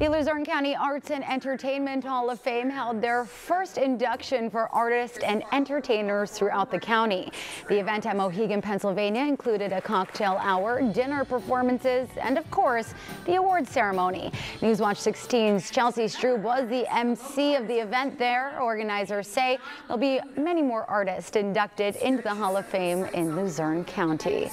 The Luzerne County Arts and Entertainment Hall of Fame held their first induction for artists and entertainers throughout the county. The event at Mohegan, Pennsylvania included a cocktail hour, dinner performances, and of course, the award ceremony. Newswatch 16's Chelsea Strub was the MC of the event there. Organizers say there'll be many more artists inducted into the Hall of Fame in Luzerne County.